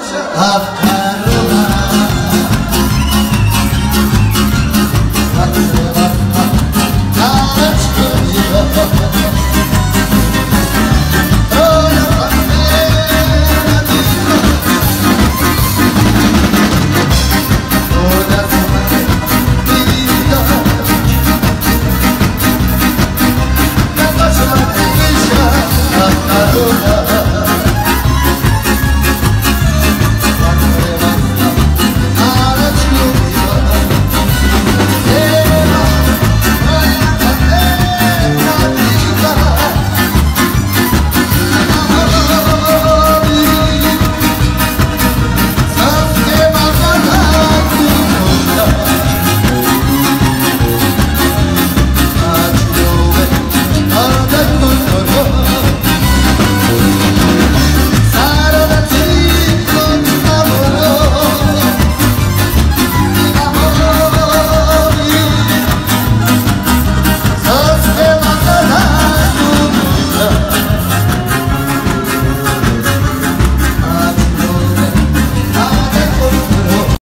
Of karma.